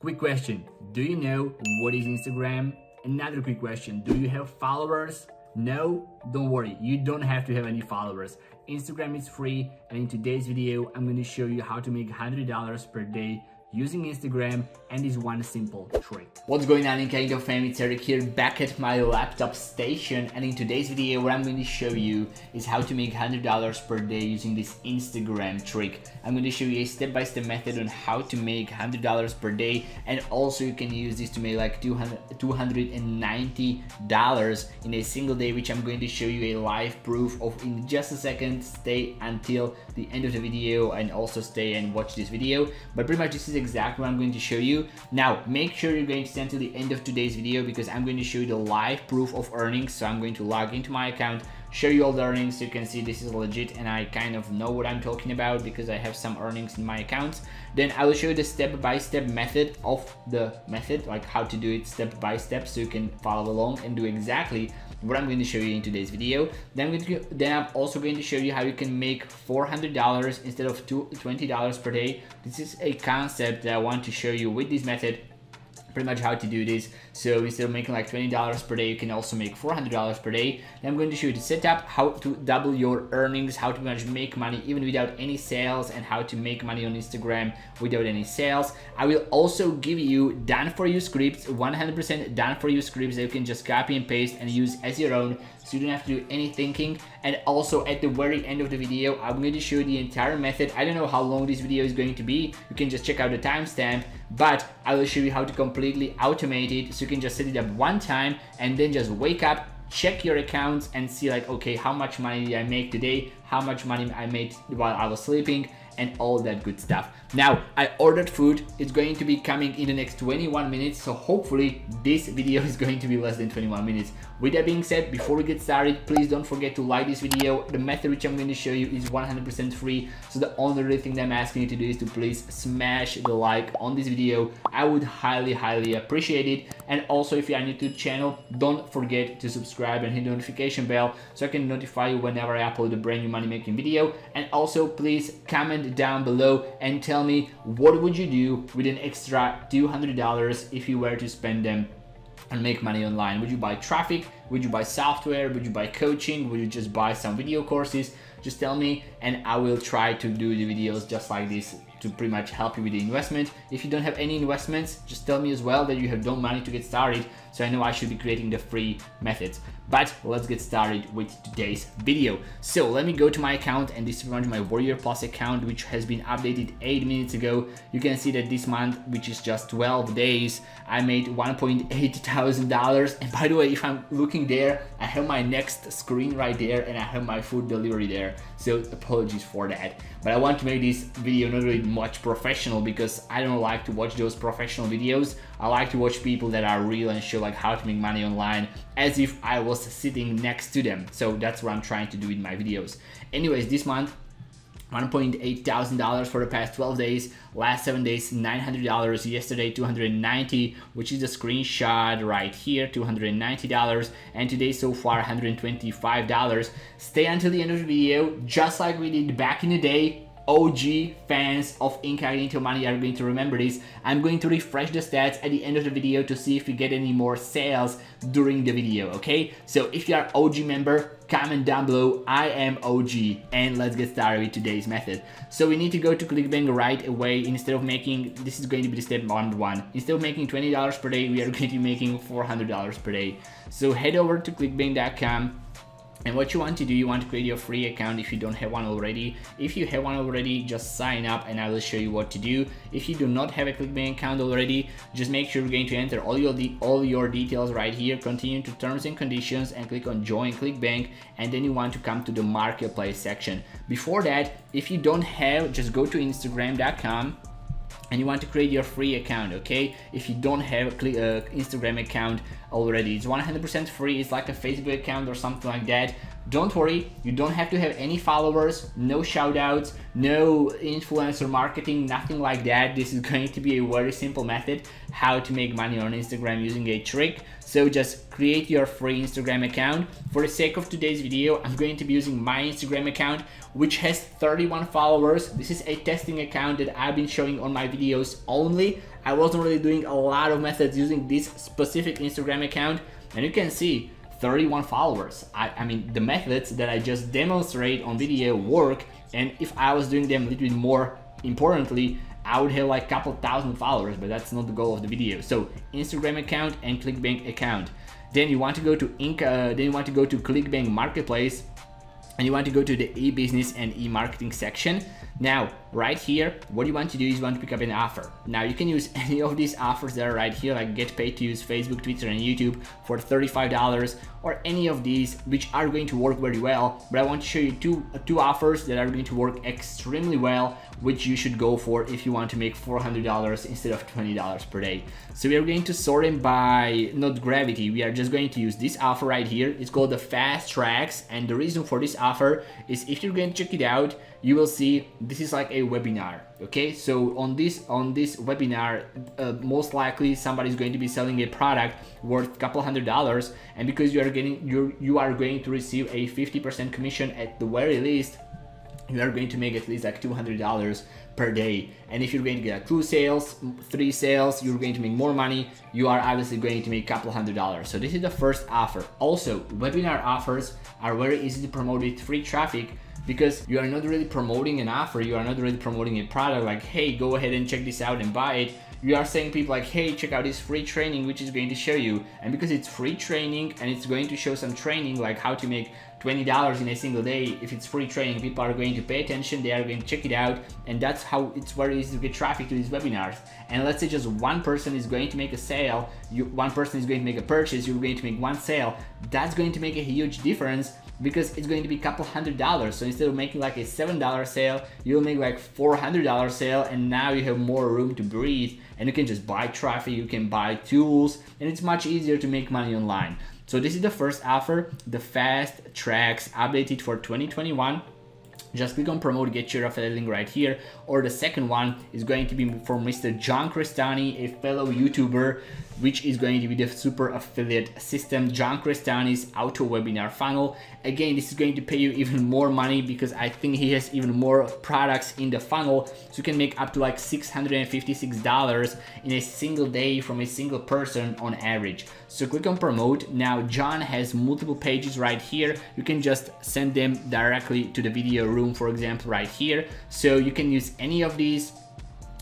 Quick question, do you know what is Instagram? Another quick question, do you have followers? No, don't worry, you don't have to have any followers. Instagram is free and in today's video, I'm to show you how to make $100 per day using Instagram and this one simple trick. What's going on in of Fam? It's Erik here back at my laptop station and in today's video what I'm going to show you is how to make $100 per day using this Instagram trick. I'm going to show you a step-by-step -step method on how to make $100 per day and also you can use this to make like 200, $290 in a single day which I'm going to show you a live proof of in just a second. Stay until the end of the video and also stay and watch this video but pretty much this is exactly what I'm going to show you. Now, make sure you're going to stay until the end of today's video because I'm going to show you the live proof of earnings. So I'm going to log into my account, show you all the earnings so you can see this is legit and I kind of know what I'm talking about because I have some earnings in my accounts. Then I will show you the step-by-step -step method of the method, like how to do it step by step so you can follow along and do exactly what I'm going to show you in today's video. Then I'm, to, then I'm also going to show you how you can make $400 instead of $20 per day. This is a concept that I want to show you with this method pretty much how to do this. So instead of making like $20 per day, you can also make $400 per day. I'm going to show you the setup, how to double your earnings, how to make money even without any sales and how to make money on Instagram without any sales. I will also give you done for you scripts, 100% done for you scripts that you can just copy and paste and use as your own so you don't have to do any thinking. And also at the very end of the video, I'm going to show you the entire method. I don't know how long this video is going to be. You can just check out the timestamp, but I will show you how to completely automate it. So you can just set it up one time and then just wake up, check your accounts and see like, okay, how much money did I make today? How much money I made while I was sleeping? And all that good stuff. Now, I ordered food. It's going to be coming in the next 21 minutes. So hopefully this video is going to be less than 21 minutes. With that being said, before we get started, please don't forget to like this video. The method which I'm going to show you is 100% free. So the only thing that I'm asking you to do is to please smash the like on this video. I would highly, highly appreciate it. And also if you are new to the channel, don't forget to subscribe and hit the notification bell so I can notify you whenever I upload a brand new money making video. And also please comment down below and tell me what would you do with an extra $200 if you were to spend them and make money online? Would you buy traffic? Would you buy software? Would you buy coaching? Would you just buy some video courses? Just tell me and I will try to do the videos just like this to pretty much help you with the investment. If you don't have any investments, just tell me as well that you have no money to get started so I know I should be creating the free methods. But let's get started with today's video. So let me go to my account and this is my Warrior Plus account which has been updated 8 minutes ago. You can see that this month, which is just 12 days, I made $1.8 thousand. And by the way, if I'm looking there, I have my next screen right there and I have my food delivery there. So apologies for that. But I want to make this video not really much professional because I don't like to watch those professional videos. I like to watch people that are real and show like how to make money online as if I was sitting next to them. So that's what I'm trying to do in my videos. Anyways, this month $1.8 thousand for the past 12 days last seven days $900 yesterday 290 which is the screenshot right here $290 and today so far $125 stay until the end of the video just like we did back in the day OG fans of Incognito Money are going to remember this. I'm going to refresh the stats at the end of the video to see if we get any more sales during the video, okay? So if you are OG member, comment down below, I am OG, and let's get started with today's method. So we need to go to ClickBank right away instead of making, this is going to be the step one one. Instead of making $20 per day, we are going to be making $400 per day. So head over to clickbank.com and what you want to do, you want to create your free account if you don't have one already. If you have one already, just sign up and I will show you what to do. If you do not have a ClickBank account already, just make sure you're going to enter all your, all your details right here, continue to terms and conditions and click on join ClickBank and then you want to come to the marketplace section. Before that, if you don't have, just go to instagram.com and you want to create your free account okay if you don't have a uh, instagram account already it's 100% free it's like a facebook account or something like that don't worry, you don't have to have any followers, no shoutouts, no influencer marketing, nothing like that. This is going to be a very simple method how to make money on Instagram using a trick. So just create your free Instagram account. For the sake of today's video, I'm going to be using my Instagram account, which has 31 followers. This is a testing account that I've been showing on my videos only. I wasn't really doing a lot of methods using this specific Instagram account and you can see 31 followers. I, I mean, the methods that I just demonstrate on video work and if I was doing them a little bit more importantly, I would have like a couple thousand followers, but that's not the goal of the video. So Instagram account and ClickBank account. Then you want to go to Inc. Uh, then you want to go to ClickBank Marketplace, and you want to go to the e-business and e-marketing section. Now, right here, what you want to do is you want to pick up an offer. Now, you can use any of these offers that are right here, like get paid to use Facebook, Twitter, and YouTube for $35, or any of these, which are going to work very well. But I want to show you two, two offers that are going to work extremely well, which you should go for if you want to make $400 instead of $20 per day. So we are going to sort them by not gravity. We are just going to use this offer right here. It's called the fast tracks. And the reason for this offer is if you're going to check it out, you will see this is like a webinar okay? So on this on this webinar uh, most likely somebody is going to be selling a product worth a couple hundred dollars and because you are getting you you are going to receive a 50% commission at the very least you are going to make at least like $200 per day. And if you're going to get two sales three sales you're going to make more money you are obviously going to make a couple hundred dollars. So this is the first offer. Also webinar offers are very easy to promote with free traffic because you are not really promoting an offer, you are not really promoting a product like, hey, go ahead and check this out and buy it. You are saying people like, hey, check out this free training which is going to show you. And because it's free training and it's going to show some training like how to make $20 in a single day, if it's free training, people are going to pay attention, they are going to check it out, and that's how it's very easy to get traffic to these webinars. And let's say just one person is going to make a sale, you, one person is going to make a purchase, you're going to make one sale, that's going to make a huge difference because it's going to be a couple hundred dollars. So instead of making like a $7 sale, you'll make like $400 sale and now you have more room to breathe and you can just buy traffic, you can buy tools and it's much easier to make money online. So this is the first offer, the fast tracks updated for 2021 just click on promote get your affiliate link right here. Or the second one is going to be for Mr. John Crestani a fellow YouTuber which is going to be the super affiliate system. John Crestani's auto webinar funnel. Again this is going to pay you even more money because I think he has even more products in the funnel. So you can make up to like $656 in a single day from a single person on average. So click on promote. Now John has multiple pages right here. You can just send them directly to the video room room, for example, right here. So you can use any of these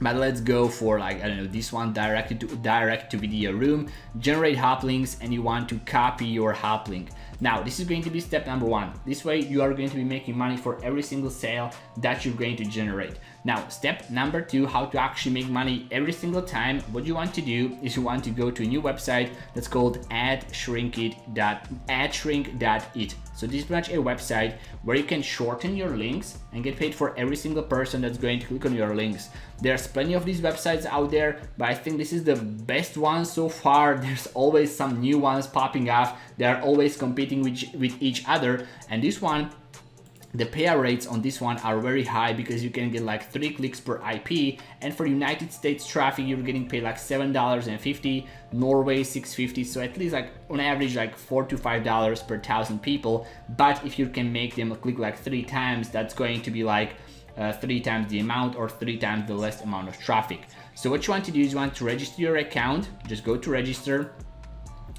but let's go for like, I don't know, this one directed to direct to video room, generate hop links and you want to copy your hop link. Now, this is going to be step number one. This way you are going to be making money for every single sale that you're going to generate. Now, step number two, how to actually make money every single time. What you want to do is you want to go to a new website that's called adshrink.it. So this is much a website where you can shorten your links and get paid for every single person that's going to click on your links. There's plenty of these websites out there, but I think this is the best one so far. There's always some new ones popping up. They're always competing with, with each other. And this one the payout rates on this one are very high because you can get like 3 clicks per IP and for United States traffic you're getting paid like seven dollars and fifty, Norway 650 so at least like on average like 4 to $5 per thousand people. But if you can make them click like 3 times that's going to be like uh, 3 times the amount or 3 times the less amount of traffic. So what you want to do is you want to register your account, just go to register,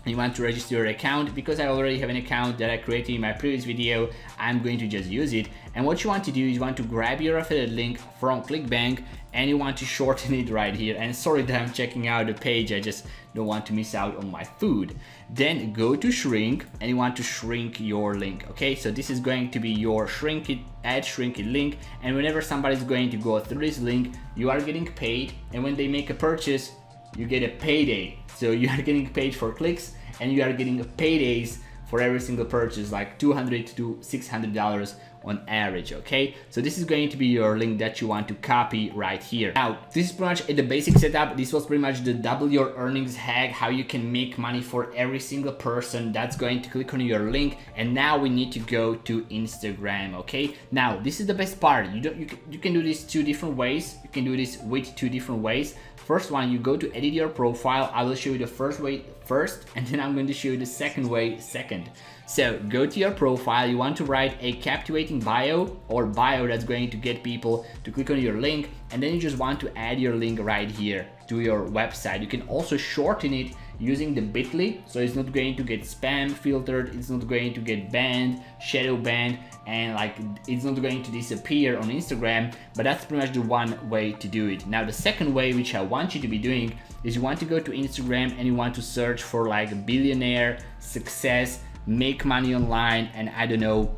you want to register your account? Because I already have an account that I created in my previous video I'm going to just use it. And what you want to do is you want to grab your affiliate link from ClickBank and you want to shorten it right here. And sorry that I'm checking out the page I just don't want to miss out on my food. Then go to shrink and you want to shrink your link okay? So this is going to be your shrink it add shrink it link. And whenever somebody's going to go through this link you are getting paid. And when they make a purchase you get a payday. So you are getting paid for clicks and you are getting paydays for every single purchase, like 200 to $600 on average, okay? So this is going to be your link that you want to copy right here. Now, this is pretty much the basic setup. This was pretty much the double your earnings hack, how you can make money for every single person that's going to click on your link. And now we need to go to Instagram, okay? Now, this is the best part. You, don't, you, you can do this two different ways. You can do this with two different ways. First one, you go to edit your profile. I will show you the first way first, and then I'm going to show you the second way second. So go to your profile, you want to write a captivating bio or bio that's going to get people to click on your link and then you just want to add your link right here to your website. You can also shorten it using the bit.ly so it's not going to get spam filtered it's not going to get banned shadow banned and like it's not going to disappear on Instagram but that's pretty much the one way to do it. Now the second way which I want you to be doing is you want to go to Instagram and you want to search for like billionaire success make money online and I don't know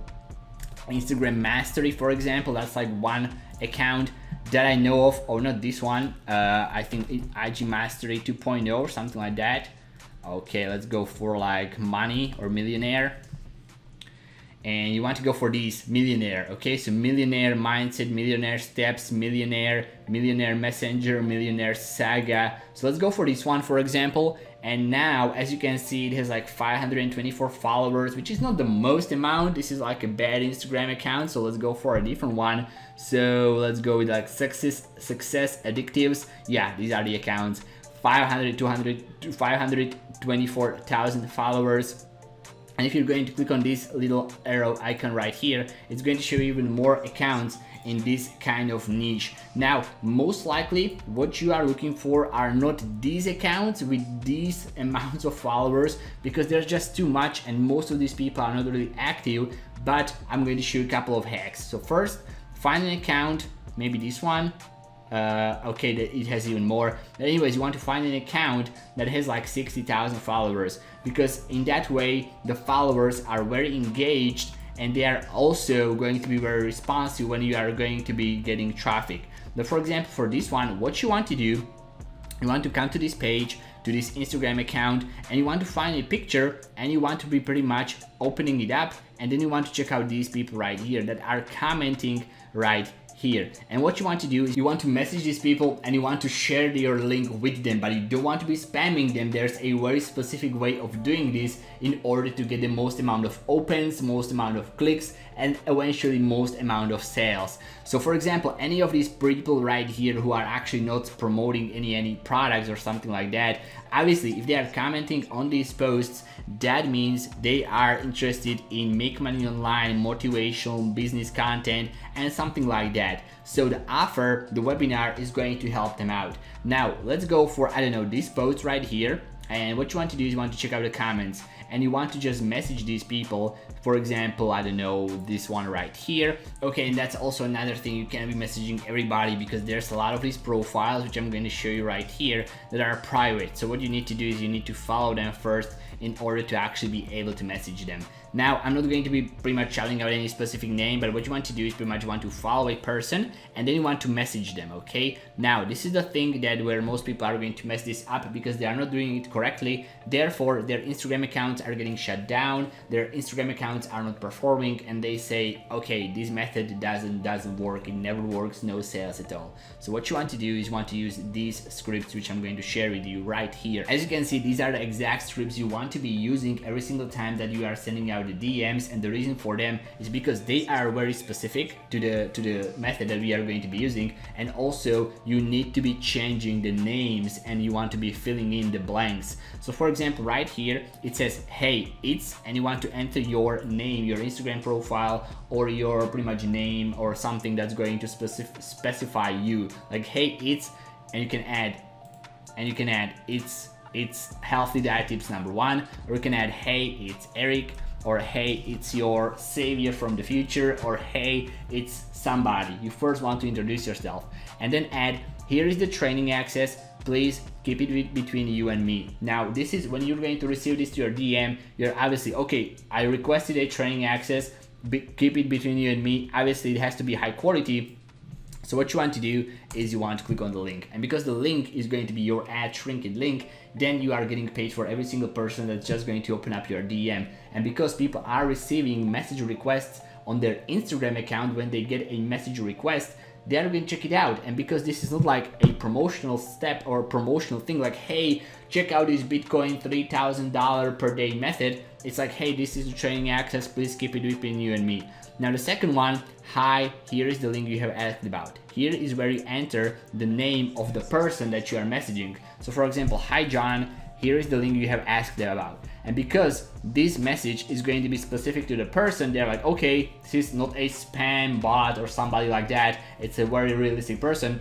Instagram mastery for example. That's like one account that I know of, or not this one, uh, I think IG Mastery 2.0 or something like that. Okay, let's go for like money or millionaire. And you want to go for these millionaire, okay? So millionaire mindset, millionaire steps, millionaire, millionaire messenger, millionaire saga. So let's go for this one, for example. And now, as you can see, it has like 524 followers, which is not the most amount. This is like a bad Instagram account, so let's go for a different one. So let's go with like success, success addictives. Yeah, these are the accounts. 500, 200, 524,000 followers. And if you're going to click on this little arrow icon right here, it's going to show you even more accounts in this kind of niche. Now, most likely what you are looking for are not these accounts with these amounts of followers because there's just too much and most of these people are not really active, but I'm going to show you a couple of hacks. So first, find an account, maybe this one, uh, okay, it has even more. But anyways, you want to find an account that has like 60,000 followers because in that way the followers are very engaged and they are also going to be very responsive when you are going to be getting traffic. But for example, for this one, what you want to do, you want to come to this page, to this Instagram account, and you want to find a picture and you want to be pretty much opening it up and then you want to check out these people right here that are commenting right here. And what you want to do is you want to message these people and you want to share your link with them, but you don't want to be spamming them. There's a very specific way of doing this in order to get the most amount of opens, most amount of clicks, and eventually most amount of sales. So for example, any of these people right here who are actually not promoting any any products or something like that, obviously if they are commenting on these posts, that means they are interested in make money online, motivational business content, and something like that. So the offer, the webinar is going to help them out. Now let's go for, I don't know, this post right here. And what you want to do is you want to check out the comments and you want to just message these people. For example I don't know this one right here. Okay and that's also another thing you can be messaging everybody because there's a lot of these profiles which I'm going to show you right here that are private. So what you need to do is you need to follow them first in order to actually be able to message them now, I'm not going to be pretty much shouting out any specific name, but what you want to do is pretty much want to follow a person and then you want to message them, okay? Now, this is the thing that where most people are going to mess this up because they are not doing it correctly. Therefore, their Instagram accounts are getting shut down, their Instagram accounts are not performing and they say, okay, this method doesn't doesn't work, it never works, no sales at all. So what you want to do is want to use these scripts which I'm going to share with you right here. As you can see, these are the exact scripts you want to be using every single time that you are sending out the DMs and the reason for them is because they are very specific to the to the method that we are going to be using and also you need to be changing the names and you want to be filling in the blanks. So for example right here it says hey it's and you want to enter your name, your Instagram profile or your pretty much name or something that's going to specif specify you like hey it's and you can add and you can add it's it's healthy diet tips number one or you can add hey it's Erik or hey, it's your savior from the future, or hey, it's somebody. You first want to introduce yourself and then add, here is the training access, please keep it between you and me. Now, this is when you're going to receive this to your DM, you're obviously, okay, I requested a training access, keep it between you and me. Obviously, it has to be high quality, so what you want to do is you want to click on the link and because the link is going to be your ad shrinking link, then you are getting paid for every single person that's just going to open up your DM. And because people are receiving message requests on their Instagram account when they get a message request, they're going to check it out. And because this is not like a promotional step or promotional thing like, hey, check out this Bitcoin $3,000 per day method, it's like, hey, this is the training access, please keep it between you and me. Now the second one, hi, here is the link you have asked about. Here is where you enter the name of the person that you are messaging. So for example, hi John, here is the link you have asked about. And because this message is going to be specific to the person, they're like, okay, this is not a spam bot or somebody like that. It's a very realistic person.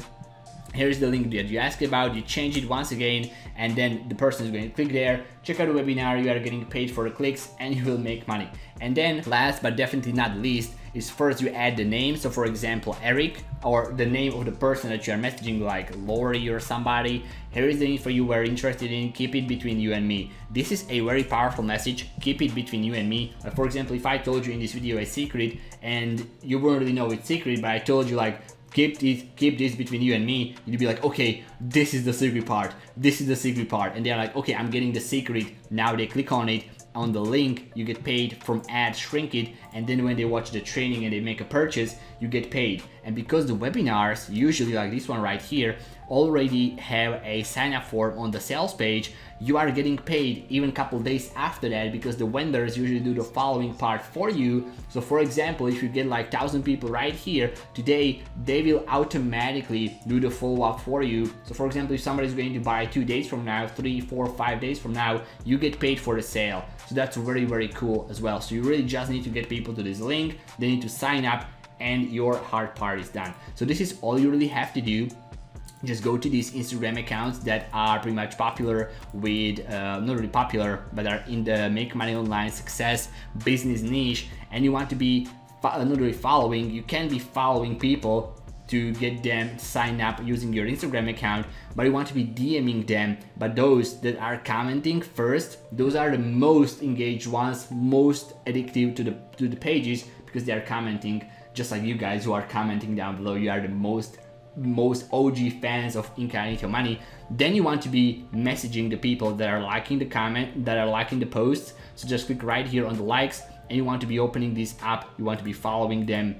Here's the link that you asked about. You change it once again and then the person is going to click there. Check out the webinar. You are getting paid for the clicks and you will make money. And then last but definitely not least is first you add the name. So for example Erik or the name of the person that you are messaging like Lori or somebody here is the info you were interested in. Keep it between you and me. This is a very powerful message. Keep it between you and me. Like for example if I told you in this video a secret and you wouldn't really know it's secret but I told you like keep this keep this between you and me you'd be like okay this is the secret part. This is the secret part. And they're like okay i'm getting the secret. Now they click on it. On the link you get paid from ad shrink it and then when they watch the training and they make a purchase you get paid and because the webinars usually like this one right here already have a sign up form on the sales page you are getting paid even a couple days after that because the vendors usually do the following part for you. So for example, if you get like thousand people right here today, they will automatically do the follow up for you. So for example, if somebody is going to buy two days from now, three, four, five days from now, you get paid for the sale. So that's very, very cool as well. So you really just need to get people to this link. They need to sign up and your hard part is done. So this is all you really have to do just go to these Instagram accounts that are pretty much popular with, uh, not really popular, but are in the make money online success business niche and you want to be not really following, you can be following people to get them sign up using your Instagram account, but you want to be DMing them. But those that are commenting first, those are the most engaged ones, most addictive to the to the pages because they are commenting just like you guys who are commenting down below. You are the most most OG fans of Incognito Money, then you want to be messaging the people that are liking the comment, that are liking the posts. So just click right here on the likes and you want to be opening this up, you want to be following them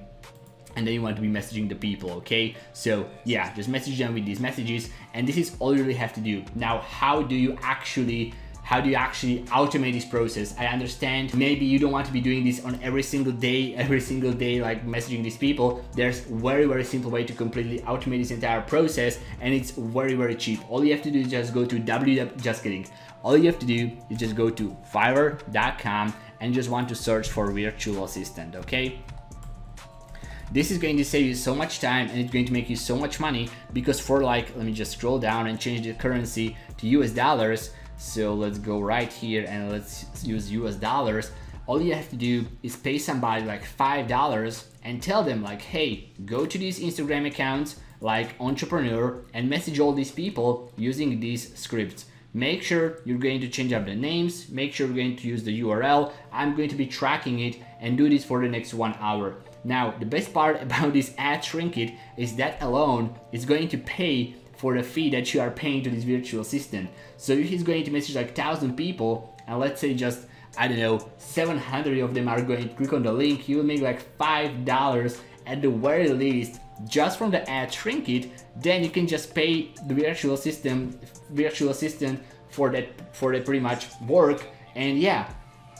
and then you want to be messaging the people, okay? So yeah, just message them with these messages and this is all you really have to do. Now, how do you actually how do you actually automate this process? I understand maybe you don't want to be doing this on every single day, every single day, like messaging these people. There's very, very simple way to completely automate this entire process and it's very, very cheap. All you have to do is just go to www, just kidding. All you have to do is just go to fiverr.com and just want to search for virtual assistant, okay? This is going to save you so much time and it's going to make you so much money because for like, let me just scroll down and change the currency to US dollars. So let's go right here and let's use US dollars. All you have to do is pay somebody like $5 and tell them like, hey, go to these Instagram accounts like entrepreneur and message all these people using these scripts. Make sure you're going to change up the names, make sure you're going to use the URL. I'm going to be tracking it and do this for the next one hour. Now, the best part about this ad shrink it is that alone is going to pay for the fee that you are paying to this virtual assistant. So if he's going to message like 1000 people and let's say just I don't know 700 of them are going to click on the link, you will make like $5 at the very least just from the ad shrink it, then you can just pay the virtual assistant virtual assistant for that for that pretty much work and yeah,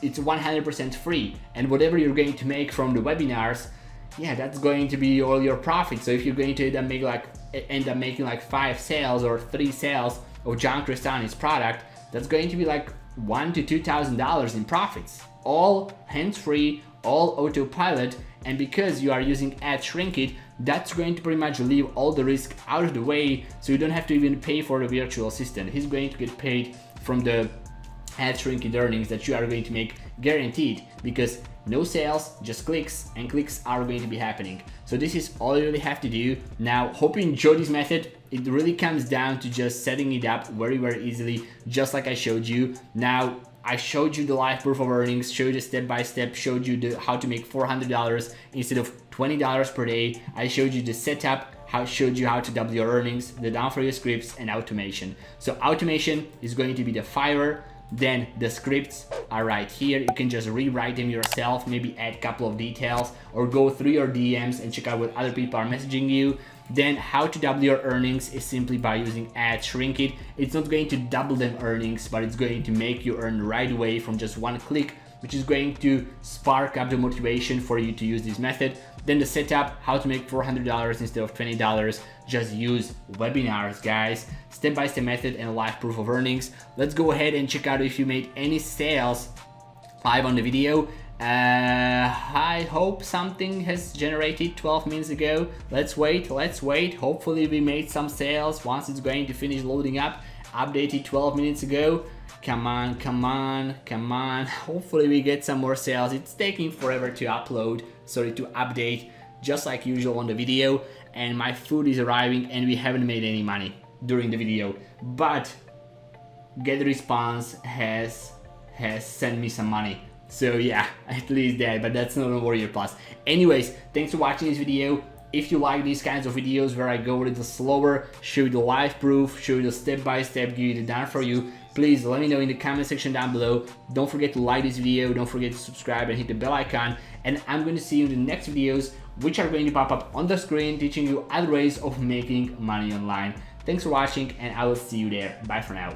it's 100% free and whatever you're going to make from the webinars yeah, that's going to be all your profit. So if you're going to then make like end up making like five sales or three sales of John Crestani's product, that's going to be like one to two thousand dollars in profits. All hands-free, all autopilot, and because you are using Ad Shrink It, that's going to pretty much leave all the risk out of the way, so you don't have to even pay for the virtual assistant. He's going to get paid from the ad shrinking earnings that you are going to make guaranteed because no sales, just clicks, and clicks are going to be happening. So this is all you really have to do. Now, hope you enjoy this method. It really comes down to just setting it up very, very easily, just like I showed you. Now, I showed you the live proof of earnings, showed you step by step, showed you the, how to make $400 instead of $20 per day. I showed you the setup, how showed you how to double your earnings, the down for your scripts, and automation. So automation is going to be the Fiverr then the scripts are right here. You can just rewrite them yourself, maybe add a couple of details or go through your DMs and check out what other people are messaging you. Then how to double your earnings is simply by using ad shrink it. It's not going to double them earnings, but it's going to make you earn right away from just one click which is going to spark up the motivation for you to use this method. Then the setup, how to make $400 instead of $20. Just use webinars, guys. Step-by-step -step method and live proof of earnings. Let's go ahead and check out if you made any sales live on the video. Uh, I hope something has generated 12 minutes ago. Let's wait, let's wait. Hopefully we made some sales once it's going to finish loading up. Updated 12 minutes ago. Come on, come on, come on. Hopefully we get some more sales. It's taking forever to upload, sorry, to update, just like usual on the video. And my food is arriving and we haven't made any money during the video. But Get Response has, has sent me some money. So yeah, at least that, but that's not a Warrior Plus. Anyways, thanks for watching this video. If you like these kinds of videos where I go a little slower, show you the live proof, show you the step-by-step, -step, give you the done for you, please let me know in the comment section down below. Don't forget to like this video, don't forget to subscribe and hit the bell icon. And I'm going to see you in the next videos, which are going to pop up on the screen, teaching you other ways of making money online. Thanks for watching and I will see you there. Bye for now.